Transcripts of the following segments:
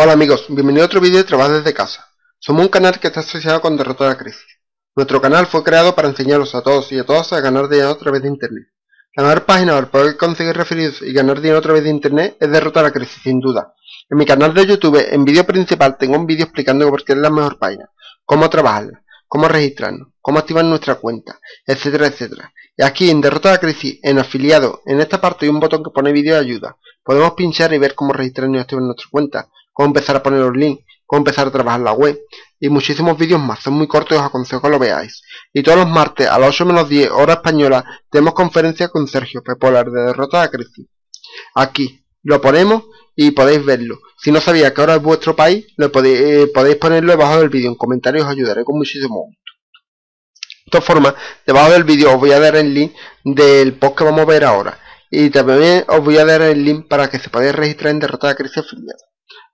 Hola amigos, bienvenido a otro vídeo de Trabajo desde casa. Somos un canal que está asociado con Derrota de la Crisis. Nuestro canal fue creado para enseñaros a todos y a todas a ganar dinero a través de internet. La mejor página para poder conseguir referidos y ganar dinero a través de internet es Derrota de la Crisis, sin duda. En mi canal de YouTube, en vídeo principal, tengo un vídeo explicando por qué es la mejor página, cómo trabajarla, cómo registrarnos, cómo activar nuestra cuenta, etcétera, etcétera. Y aquí en Derrota de la Crisis, en afiliado, en esta parte hay un botón que pone vídeo de ayuda. Podemos pinchar y ver cómo registrarnos y activar nuestra cuenta cómo empezar a poner los links, cómo empezar a trabajar la web y muchísimos vídeos más. Son muy cortos y os aconsejo que lo veáis. Y todos los martes a las 8 menos 10 hora española tenemos conferencia con Sergio Pepolar de Derrota a Crisis. Aquí lo ponemos y podéis verlo. Si no sabía que ahora es vuestro país, lo podéis, eh, podéis ponerlo debajo del vídeo. En comentarios os ayudaré con muchísimo gusto. De todas formas, debajo del vídeo os voy a dar el link del post que vamos a ver ahora. Y también os voy a dar el link para que se podáis registrar en Derrota a Crisis afiliado.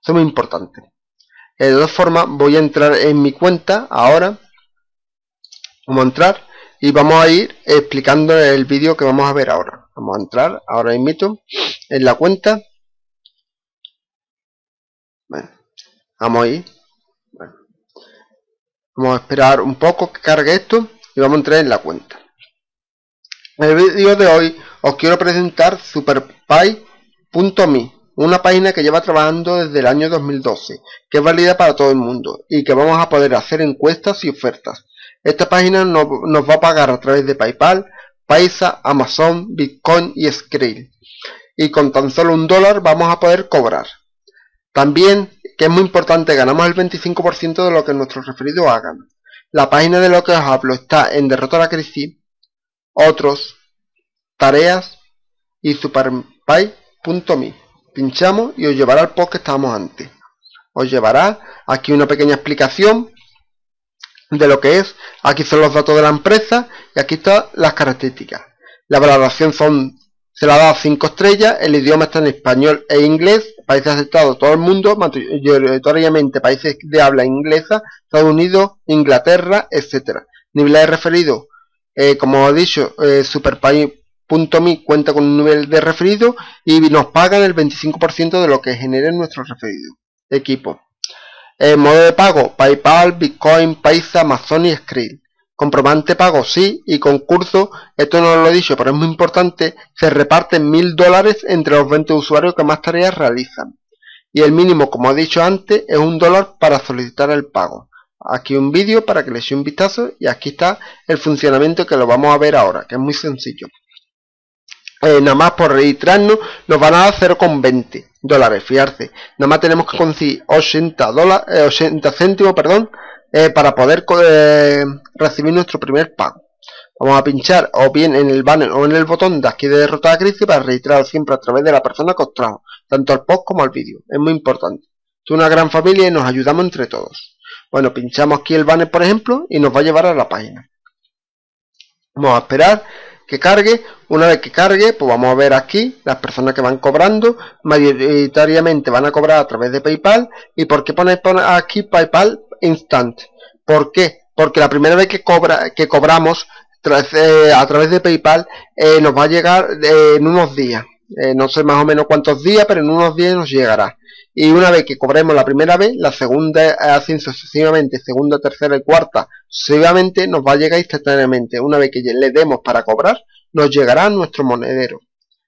Esto es muy importante. De todas formas, voy a entrar en mi cuenta ahora. Vamos a entrar y vamos a ir explicando el vídeo que vamos a ver ahora. Vamos a entrar ahora invito en la cuenta. Bueno, vamos a ir. Vamos a esperar un poco que cargue esto y vamos a entrar en la cuenta. En el vídeo de hoy os quiero presentar superpy.me una página que lleva trabajando desde el año 2012, que es válida para todo el mundo y que vamos a poder hacer encuestas y ofertas. Esta página nos, va a pagar a través de PayPal, Paisa, Amazon, Bitcoin y Skrill. Y con tan solo un dólar vamos a poder cobrar. También, que es muy importante, ganamos el 25% de lo que nuestros referidos hagan. La página de lo que os hablo está en Derrota la Crisis, otros, tareas y superpay.me pinchamos y os llevará al post que estábamos antes. Os llevará aquí una pequeña explicación de lo que es. Aquí son los datos de la empresa y aquí están las características. La valoración son, se la da 5 estrellas, el idioma está en español e inglés, países aceptados todo el mundo, mayoritariamente países de habla inglesa, Estados Unidos, Inglaterra, etcétera. Niveles referidos, eh, como he dicho, eh, super país .me cuenta con un nivel de referido y nos pagan el 25% de lo que genere nuestro referido. Equipo. El modo de pago, PayPal, Bitcoin, Paisa, Amazon y Skrill. Comprobante pago, sí, y concurso, esto no lo he dicho, pero es muy importante, se reparten mil dólares entre los 20 usuarios que más tareas realizan. Y el mínimo, como he dicho antes, es un dólar para solicitar el pago. Aquí un vídeo para que le eche un vistazo y aquí está el funcionamiento que lo vamos a ver ahora, que es muy sencillo. Eh, nada más por registrarnos nos van a dar 0,20 dólares, fiarse. Nada más tenemos que conseguir 80, dólares, 80 céntimos perdón, eh, para poder eh, recibir nuestro primer pago. Vamos a pinchar o bien en el banner o en el botón de aquí de derrota a crisis para registrar siempre a través de la persona que os trajo, tanto al post como al vídeo. Es muy importante. Es una gran familia y nos ayudamos entre todos. Bueno, pinchamos aquí el banner por ejemplo y nos va a llevar a la página. Vamos a esperar que cargue. Una vez que cargue, pues vamos a ver aquí las personas que van cobrando. Mayoritariamente van a cobrar a través de PayPal. ¿Y por qué pone, aquí PayPal Instant? ¿Por qué? Porque la primera vez que, cobra, que cobramos eh, a través de PayPal eh, nos va a llegar eh, en unos días. no sé más o menos cuántos días, pero en unos días nos llegará y una vez que cobremos la primera vez, la segunda, así sucesivamente, segunda, tercera y cuarta, sucesivamente nos va a llegar instantáneamente. Una vez que le demos para cobrar, nos llegará nuestro monedero.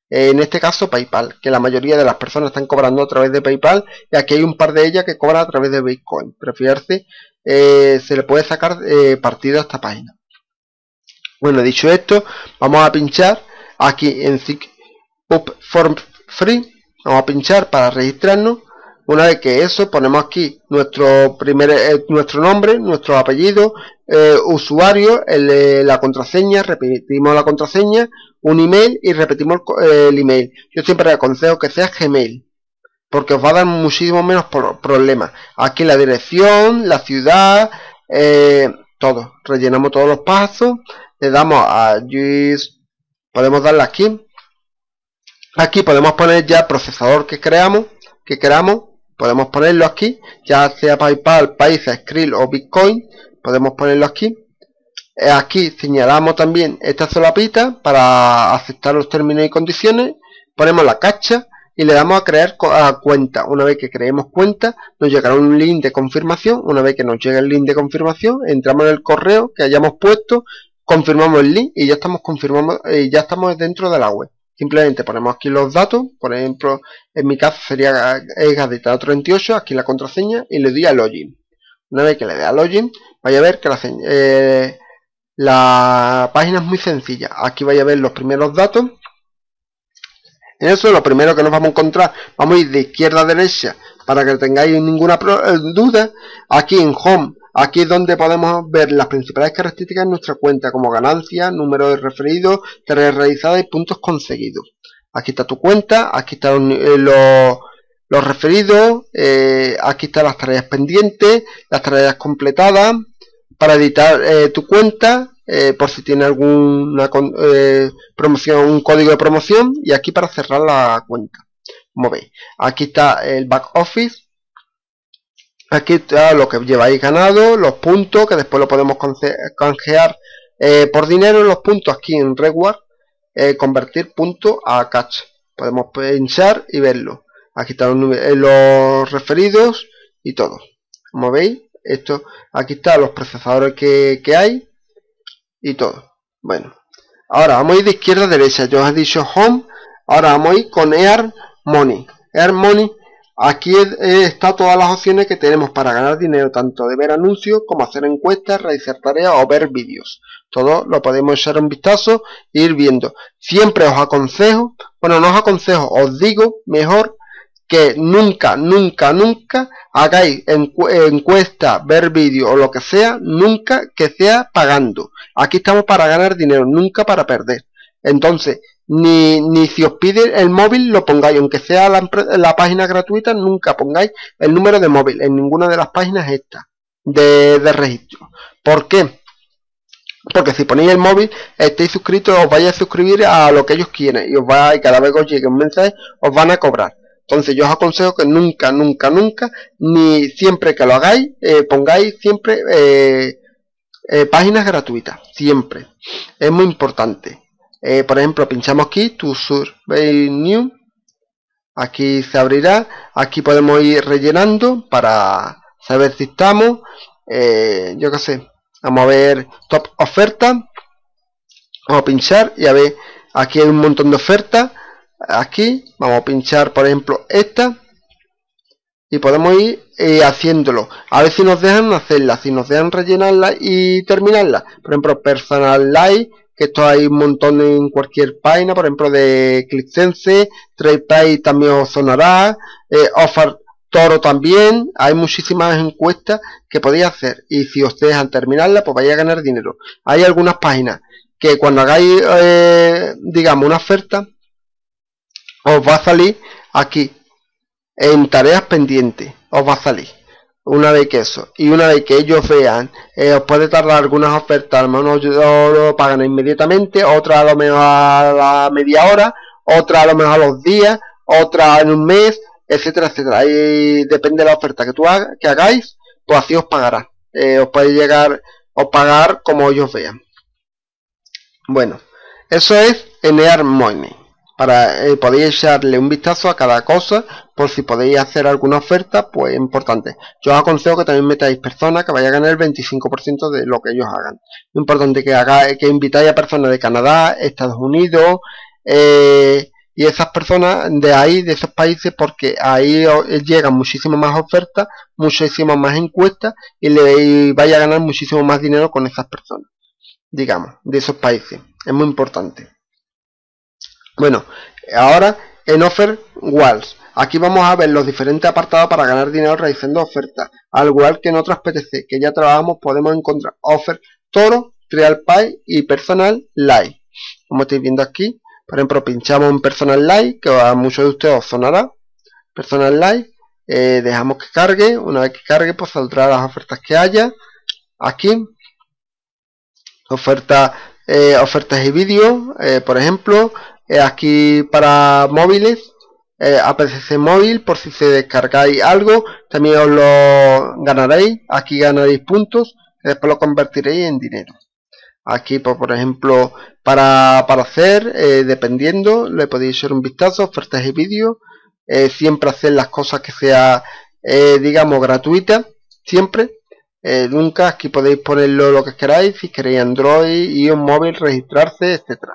En este caso PayPal, que la mayoría de las personas están cobrando a través de PayPal y aquí hay un par de ellas que cobran a través de Bitcoin. Prefiarse, eh, se le puede sacar eh, partido a esta página. Bueno, dicho esto, vamos a pinchar aquí en Up for Free. Vamos a pinchar para registrarnos una vez que eso, ponemos aquí nuestro primer eh, nuestro nombre, nuestro apellido, eh, usuario, la contraseña, repetimos la contraseña, un email y repetimos el, email. Yo siempre aconsejo que sea Gmail, porque os va a dar muchísimo menos problemas. Aquí la dirección, la ciudad, eh, todo. Rellenamos todos los pasos, le damos a podemos darle aquí. Aquí podemos poner ya el procesador que creamos, que queramos podemos ponerlo aquí, ya sea PayPal, Paisa, Skrill o Bitcoin, podemos ponerlo aquí. Eh, aquí señalamos también esta solapita para aceptar los términos y condiciones, ponemos la cacha y le damos a crear a cuenta. Una vez que creemos cuenta, nos llegará un link de confirmación. Una vez que nos llegue el link de confirmación, entramos en el correo que hayamos puesto, confirmamos el link y ya estamos confirmando, y ya estamos dentro de la web. Simplemente ponemos aquí los datos, por ejemplo, en mi caso sería gadita 38, aquí la contraseña y le doy a login. Una vez que le dé a login, vaya a ver que la, eh, la página es muy sencilla. Aquí vaya a ver los primeros datos. En eso lo primero que nos vamos a encontrar, vamos a ir de izquierda a derecha para que tengáis ninguna eh, duda. Aquí en Home, aquí es donde podemos ver las principales características de nuestra cuenta, como ganancias, número de referidos, tareas realizadas y puntos conseguidos. Aquí está tu cuenta, aquí están eh, los, los referidos, eh, aquí están las tareas pendientes, las tareas completadas, para editar eh, tu cuenta por si tiene alguna promoción, un código de promoción y aquí para cerrar la cuenta. Como veis, aquí está el back office. Aquí está lo que lleváis ganado, los puntos que después lo podemos canjear por dinero. Los puntos aquí en Reward, convertir puntos a catch. Podemos pinchar y verlo. Aquí están los referidos y todo. Como veis, esto, aquí están los procesadores que, hay y todo. Bueno, ahora vamos a ir de izquierda a derecha. Yo os he dicho Home. Ahora vamos a ir con Air Money. Air Money, aquí está todas las opciones que tenemos para ganar dinero, tanto de ver anuncios como hacer encuestas, realizar tareas o ver vídeos. Todo lo podemos echar un vistazo e ir viendo. Siempre os aconsejo, bueno, no os aconsejo, os digo mejor que nunca, nunca, nunca hagáis encuesta, ver vídeo o lo que sea, nunca que sea pagando. Aquí estamos para ganar dinero, nunca para perder. Entonces, ni, ni si os pide el móvil lo pongáis, aunque sea la, página gratuita, nunca pongáis el número de móvil en ninguna de las páginas estas de, de registro. ¿Por qué? Porque si ponéis el móvil, estéis suscritos, os vais a suscribir a lo que ellos quieren y os va, y cada vez que os llegue un mensaje, os van a cobrar. Entonces yo os aconsejo que nunca, nunca, nunca, ni siempre que lo hagáis, eh, pongáis siempre eh, eh, páginas gratuitas, siempre. Es muy importante. Por ejemplo, pinchamos aquí, to survey new. Aquí se abrirá. Aquí podemos ir rellenando para saber si estamos. yo qué sé. Vamos a ver top oferta. Vamos a pinchar y a ver. Aquí hay un montón de ofertas aquí vamos a pinchar por ejemplo esta y podemos ir eh, haciéndolo a ver si nos dejan hacerla si nos dejan rellenarla y terminarla por ejemplo personal live que esto hay un montón en cualquier página por ejemplo de ClickSense TradePay también os sonará eh, Offer Toro también. Hay muchísimas encuestas que podéis hacer y si os dejan terminarla pues vais a ganar dinero. Hay algunas páginas que cuando hagáis eh, digamos una oferta os va a salir aquí en tareas pendientes os va a salir una vez que eso. Y una vez que ellos vean eh, os puede tardar algunas ofertas a lo pagan inmediatamente otra a lo mejor a la media hora otra a lo mejor a los días otra en un mes etcétera etcétera. Ahí depende de la oferta que tú que hagáis pues así os pagará. Eh, os puede llegar o pagar como ellos vean. Bueno eso es Enear Money para eh, podéis echarle un vistazo a cada cosa por si podéis hacer alguna oferta pues importante. Yo os aconsejo que también metáis personas que vayan a ganar el 25% de lo que ellos hagan. Importante que haga, que invitáis a personas de Canadá Estados Unidos eh, y esas personas de ahí de esos países porque ahí llegan muchísimas más ofertas muchísimas más encuestas y le vaya a ganar muchísimo más dinero con esas personas digamos de esos países. Es muy importante bueno, ahora en Offer Walls. Aquí vamos a ver los diferentes apartados para ganar dinero realizando ofertas. Al igual que en otras PTC que ya trabajamos, podemos encontrar Offer Toro, Trial Pay y Personal Live. Como estáis viendo aquí, por ejemplo, pinchamos en Personal Live, que a muchos de ustedes os sonará. Personal Live, eh, dejamos que cargue. Una vez que cargue, pues saldrá las ofertas que haya. Aquí, oferta, eh, ofertas y vídeos, eh, por ejemplo, eh, aquí para móviles eh, APC móvil por si se descargáis algo también os lo ganaréis aquí ganaréis puntos después lo convertiréis en dinero aquí pues, por ejemplo para, para hacer eh, dependiendo le podéis echar un vistazo ofertas y vídeos eh, siempre hacer las cosas que sea, digamos, gratuitas, siempre. Nunca, aquí podéis ponerlo lo que queráis, si queréis Android, y un móvil, registrarse, etcétera.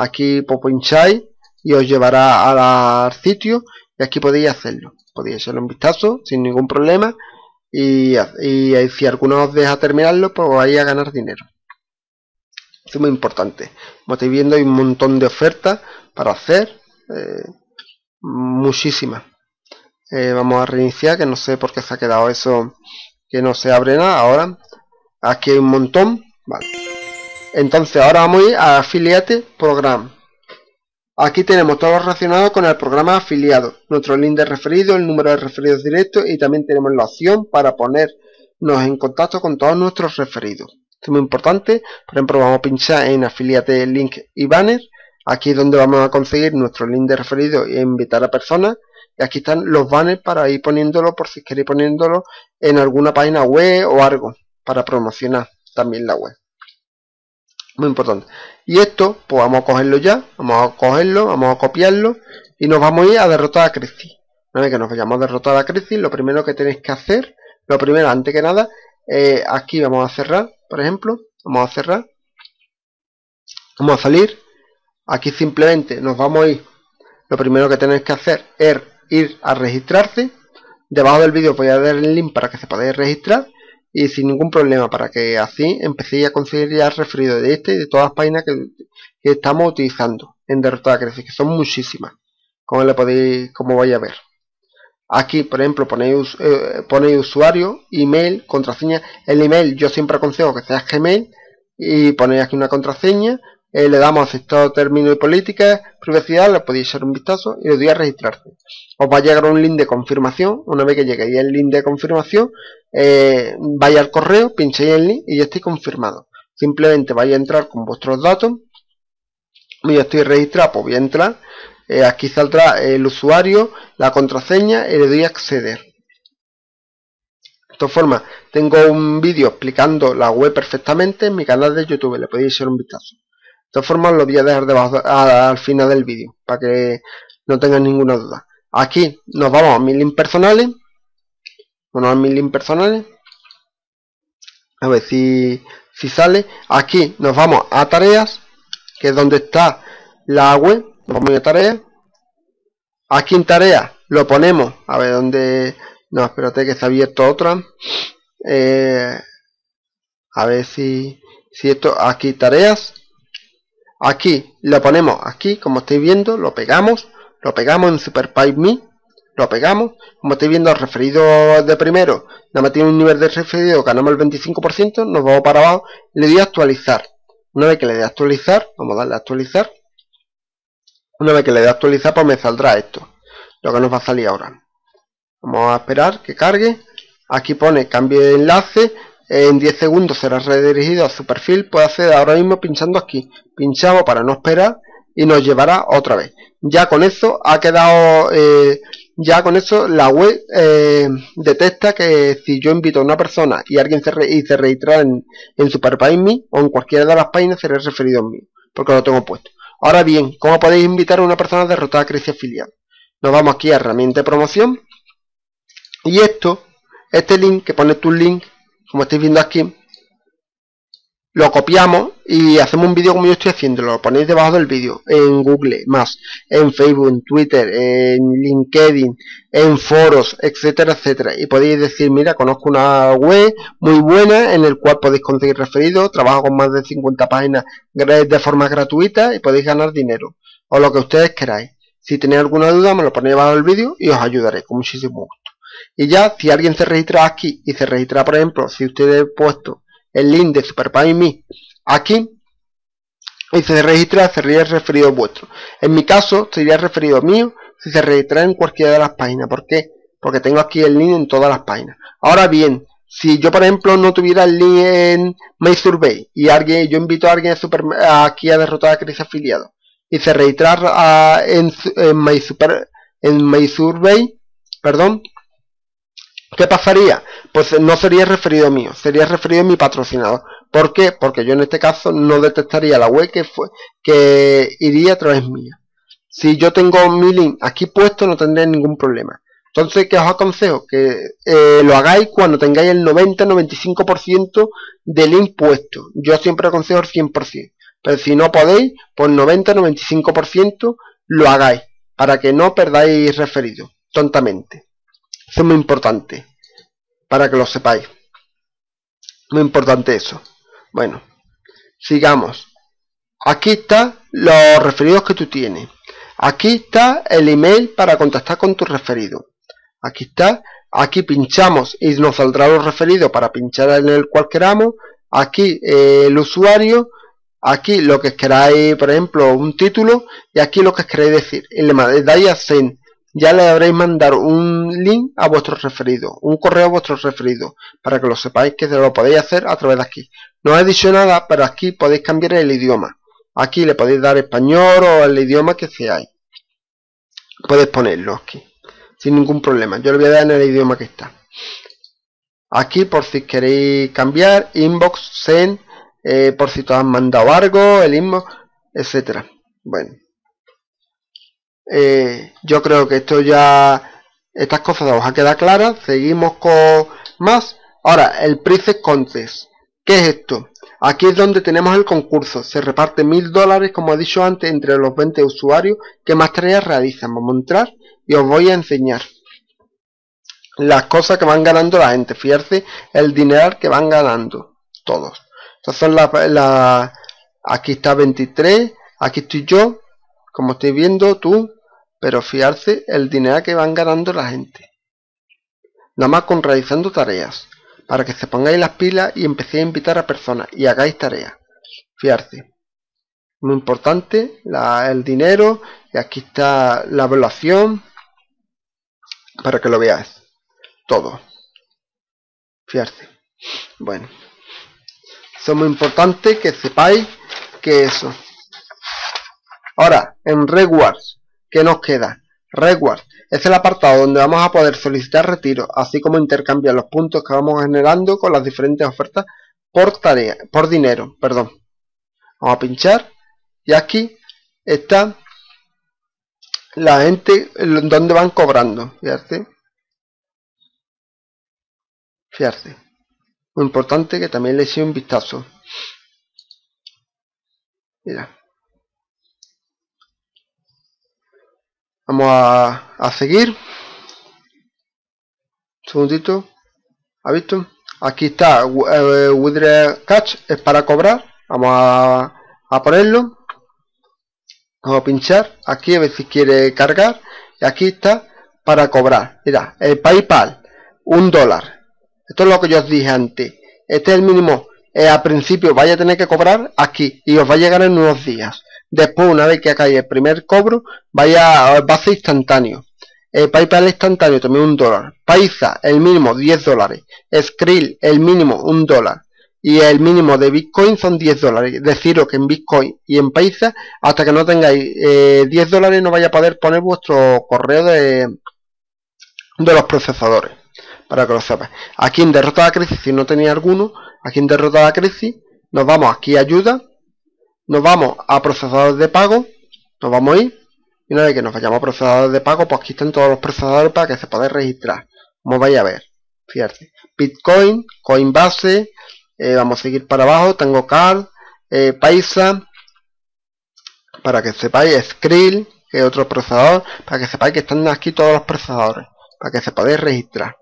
Aquí pincháis y os llevará al sitio y aquí podéis hacerlo. Podéis echarle un vistazo sin ningún problema y, y si alguno os deja terminarlo, pues vais a ganar dinero. es muy importante. Como estáis viendo, hay un montón de ofertas para hacer. Eh, muchísimas. Eh, vamos a reiniciar, que no sé por qué se ha quedado eso, que no se abre nada. Ahora, aquí hay un montón. Entonces, ahora vamos a ir a Affiliate Program. Aquí tenemos todo lo relacionado con el programa afiliado, nuestro link de referido, el número de referidos directos y también tenemos la opción para ponernos en contacto con todos nuestros referidos. Esto es muy importante, por ejemplo vamos a pinchar en afiliate link y banner, aquí es donde vamos a conseguir nuestro link de referido e invitar a personas. Y aquí están los banners para ir poniéndolo por si queréis poniéndolo en alguna página web o algo para promocionar también la web muy importante. Y esto pues vamos a cogerlo ya vamos a cogerlo vamos a copiarlo y nos vamos a ir a derrotar a crisis vez que nos vayamos a derrotar a crisis lo primero que tenéis que hacer lo primero antes que nada eh, aquí vamos a cerrar por ejemplo vamos a cerrar vamos a salir aquí simplemente nos vamos a ir. Lo primero que tenéis que hacer es ir a registrarse. Debajo del vídeo voy a dar el link para que se podáis registrar y sin ningún problema para que así empecéis a conseguir ya el referido de este y de todas las páginas que, estamos utilizando en Derrotada Crece, que son muchísimas, como le podéis, como vais a ver. Aquí, por ejemplo, ponéis, eh, ponéis usuario, email, contraseña. El email yo siempre aconsejo que sea Gmail y ponéis aquí una contraseña. Eh, le damos aceptado término y política, privacidad, le podéis echar un vistazo y le doy a registrarse. Os va a llegar un link de confirmación. Una vez que lleguéis el link de confirmación, eh, vaya al correo, pinchéis el link y ya estoy confirmado. Simplemente vais a entrar con vuestros datos. Yo estoy registrado, pues voy a entrar. Eh, aquí saldrá el usuario, la contraseña y le doy a acceder. De todas formas, tengo un vídeo explicando la web perfectamente en mi canal de YouTube, le podéis echar un vistazo. Todas formas, lo voy a dejar debajo al final del vídeo, para que no tengan ninguna duda. Aquí nos vamos a mis links personales bueno, a mis a ver si, si sale. Aquí nos vamos a tareas que es donde está la web. Vamos a tareas. Aquí en tareas lo ponemos a ver dónde no espérate que se ha abierto otra. Eh, a ver si si esto aquí tareas aquí lo ponemos aquí como estáis viendo lo pegamos lo pegamos en SuperPipe Me lo pegamos, como estáis viendo el referido de primero, nada más tiene un nivel de referido, ganamos el 25%, nos vamos para abajo, le doy a actualizar. Una vez que le dé actualizar, vamos a darle a actualizar. Una vez que le dé actualizar, pues me saldrá esto, lo que nos va a salir ahora. Vamos a esperar que cargue. Aquí pone cambio de enlace, en 10 segundos será redirigido a su perfil, puede hacer ahora mismo pinchando aquí. Pinchamos para no esperar y nos llevará otra vez. Ya con eso ha quedado eh, ya con eso la web eh, detecta que si yo invito a una persona y alguien se, y se registra en, en o en cualquiera de las páginas será referido a mí, porque lo tengo puesto. Ahora bien, ¿cómo podéis invitar a una persona a derrotar a Crisis Afiliado? Nos vamos aquí a herramienta de promoción y esto, este link que pone tu link, como estáis viendo aquí, lo copiamos y hacemos un vídeo como yo estoy haciendo, lo ponéis debajo del vídeo, en Google, más, en Facebook, en Twitter, en LinkedIn, en foros, etcétera, etcétera. Y podéis decir, mira, conozco una web muy buena en el cual podéis conseguir referidos, trabajo con más de 50 páginas de forma gratuita y podéis ganar dinero, o lo que ustedes queráis. Si tenéis alguna duda, me lo ponéis debajo del vídeo y os ayudaré con muchísimo gusto. Y ya, si alguien se registra aquí y se registra, por ejemplo, si ustedes puesto el link de SuperPayMe aquí y se registra sería referido vuestro. En mi caso sería referido mío si se registra en cualquiera de las páginas. ¿Por qué? Porque tengo aquí el link en todas las páginas. Ahora bien, si yo por ejemplo no tuviera el link en MySurvey y alguien, yo invito a alguien a super, aquí a derrotar a Crisis Afiliado y se registra en, en, MySuper, en MySurvey, perdón, ¿Qué pasaría? Pues no sería referido mío, sería referido mi patrocinador. ¿Por qué? Porque yo en este caso no detectaría la web que, fue, que iría a través mía. si yo tengo mi link aquí puesto no tendré ningún problema. Entonces, ¿qué os aconsejo? Que eh, lo hagáis cuando tengáis el 90-95% del link puesto. Yo siempre aconsejo el 100%. Pero si no podéis, pues 90-95% lo hagáis. Para que no perdáis referido tontamente. Es muy importante. Para que lo sepáis. Muy importante eso. Bueno, sigamos. Aquí están los referidos que tú tienes. Aquí está el email para contactar con tu referido. Aquí está. Aquí pinchamos y nos saldrá los referidos para pinchar en el cual queramos. Aquí eh, el usuario. Aquí lo que queráis, por ejemplo, un título. Y aquí lo que queráis decir. Y le dais send ya le habréis mandar un link a vuestro referido, un correo a vuestro referido, para que lo sepáis que lo podéis hacer a través de aquí. No he dicho nada, pero aquí podéis cambiar el idioma. Aquí le podéis dar español o el idioma que seáis. Podéis ponerlo aquí, sin ningún problema. Yo le voy a dar en el idioma que está. Aquí por si queréis cambiar, inbox, send, eh, por si te han mandado algo, el inbox, etcétera. Bueno. Eh, yo creo que esto ya, estas cosas os a quedar claras. Seguimos con más. Ahora, el Price Contest. ¿Qué es esto? Aquí es donde tenemos el concurso. Se reparte mil dólares, como he dicho antes, entre los 20 usuarios que más tareas realizan. Vamos a entrar y os voy a enseñar las cosas que van ganando la gente. Fíjate el dinero que van ganando todos. Estas son las... La, aquí está 23, aquí estoy yo, como estoy viendo tú, pero fiarse el dinero que van ganando la gente. Nada más con realizando tareas, para que se pongáis las pilas y empecéis a invitar a personas y hagáis tareas. Fiarse. Muy importante, el dinero, y aquí está la evaluación, para que lo veáis. Todo. Fiarse. Bueno. Eso es muy importante que sepáis que eso. Ahora, en rewards ¿Qué nos queda? Reward. Es el apartado donde vamos a poder solicitar retiro, así como intercambiar los puntos que vamos generando con las diferentes ofertas por tarea, por dinero, perdón. Vamos a pinchar y aquí está la gente donde van cobrando. Fíjate. Fíjate. Muy importante que también le eche un vistazo. Mira. Vamos a, seguir. Un segundito. ¿Ha visto? Aquí está eh, Catch, es para cobrar. Vamos a, a, ponerlo. Vamos a pinchar aquí a ver si quiere cargar. Y aquí está para cobrar. Mira, el PayPal, un dólar. Esto es lo que yo os dije antes. Este es el mínimo. Eh, al principio vaya a tener que cobrar aquí y os va a llegar en unos días. Después, una vez que hagáis el primer cobro, vaya, va a ser instantáneo. Eh, PayPal instantáneo también un dólar. Paisa, el mínimo 10 dólares. Skrill, el mínimo un dólar. Y el mínimo de Bitcoin son 10 dólares. Deciros que en Bitcoin y en Paisa, hasta que no tengáis 10 eh, dólares, no vaya a poder poner vuestro correo de, de los procesadores. Para que lo sepas. Aquí en derrota la crisis, si no tenéis alguno, aquí en derrota la crisis, nos vamos aquí a ayuda nos vamos a procesadores de pago, nos vamos a ir, y una vez que nos vayamos a procesadores de pago, pues aquí están todos los procesadores para que se pueda registrar, como vais a ver, fíjate, Bitcoin, Coinbase, eh, vamos a seguir para abajo, tengo Card, eh, Paisa, para que sepáis, Skrill, que es otro procesador, para que sepáis que están aquí todos los procesadores, para que se podáis registrar.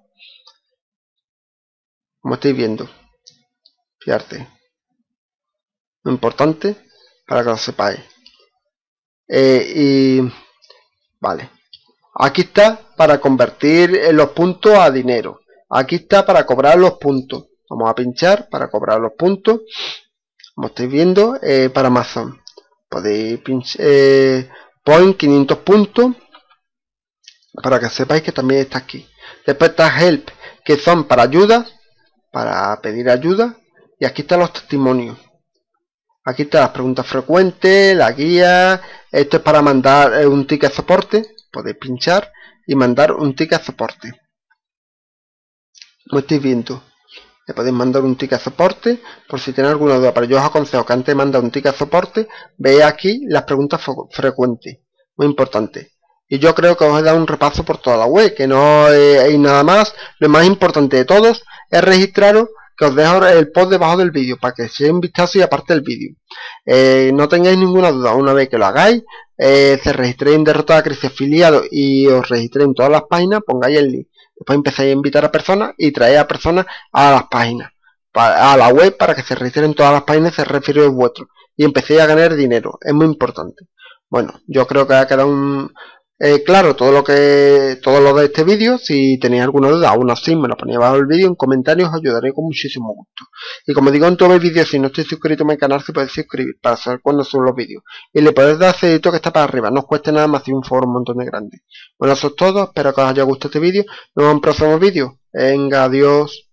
Como estáis viendo. Fíjate. Lo importante para que lo sepáis. Eh, y vale. Aquí está para convertir los puntos a dinero. Aquí está para cobrar los puntos. Vamos a pinchar para cobrar los puntos. Como estáis viendo, eh, para Amazon. Podéis pinchar eh, point 500 puntos. Para que sepáis que también está aquí. Después está Help, que son para ayuda. Para pedir ayuda. Y aquí están los testimonios. Aquí están las preguntas frecuentes, la guía. Esto es para mandar eh, un ticket soporte. Podéis pinchar y mandar un ticket soporte. Como estáis viendo. Le podéis mandar un ticket soporte por si tenéis alguna duda. Pero yo os aconsejo que antes de mandar un ticket soporte, veáis aquí las preguntas frecuentes. muy importante. Y yo creo que os he dado un repaso por toda la web, que no hay nada más. Lo más importante de todos es registraros, que os dejo el post debajo del vídeo, para que echéis un vistazo y aparte el vídeo. Eh, no tengáis ninguna duda, una vez que lo hagáis, eh, se registréis en Derrotada Crece Afiliado y os registréis en todas las páginas, pongáis el link. Después empezáis a invitar a personas y traéis a personas a las páginas, a la web para que se registren en todas las páginas se refiere vuestro. Y empecéis a ganar dinero, es muy importante. Bueno, yo creo que ha quedado un, eh, claro, todo lo que todo lo de este vídeo, si tenéis alguna duda, aún así me lo ponéis abajo del vídeo en comentarios, os ayudaré con muchísimo gusto. Y como digo en todo el vídeo, si no estáis suscrito a mi canal, se podéis suscribir para saber cuándo subo los vídeos. Y le podéis dar ese dedito que está para arriba, no os cueste nada más y un foro un montón de grande. Bueno, eso es todo, espero que os haya gustado este vídeo. Nos vemos en próximo vídeo. Venga, adiós.